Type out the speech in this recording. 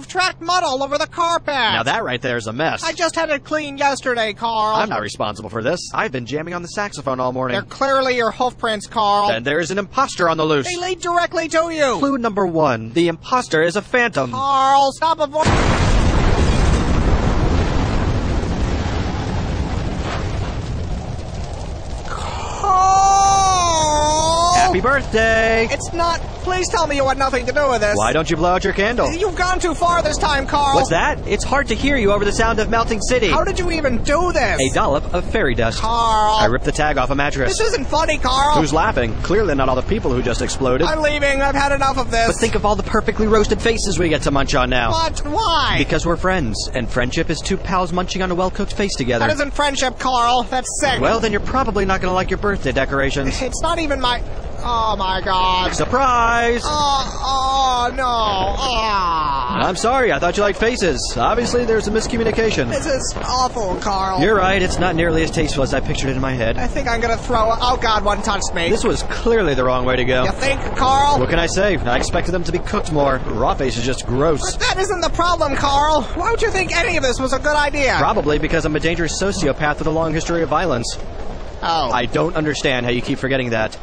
You've tracked mud all over the carpet. Now that right there is a mess. I just had it cleaned yesterday, Carl. I'm not responsible for this. I've been jamming on the saxophone all morning. They're clearly your hoof prints, Carl. Then there is an imposter on the loose. They lead directly to you. Clue number one. The imposter is a phantom. Carl, stop avoiding. Carl! Happy birthday! It's not. Please tell me you had nothing to do with this. Why don't you blow out your candle? You've gone too far this time, Carl. What's that? It's hard to hear you over the sound of melting city. How did you even do this? A dollop of fairy dust. Carl. I ripped the tag off a mattress. This isn't funny, Carl. Who's laughing? Clearly not all the people who just exploded. I'm leaving. I've had enough of this. But think of all the perfectly roasted faces we get to munch on now. What? Why? Because we're friends, and friendship is two pals munching on a well-cooked face together. that isn't friendship, Carl. That's sick. Well, then you're probably not gonna like your birthday decorations. it's not even my. Oh my God. Surprise! Oh, oh no. Ah. I'm sorry, I thought you liked faces. Obviously, there's a miscommunication. This is awful, Carl. You're right, it's not nearly as tasteful as I pictured it in my head. I think I'm gonna throw. Oh God, one touched me. This was clearly the wrong way to go. You think, Carl? What can I say? I expected them to be cooked more. Raw face is just gross. But That isn't the problem, Carl. Why would you think any of this was a good idea? Probably because I'm a dangerous sociopath with a long history of violence. oh. I don't understand how you keep forgetting that.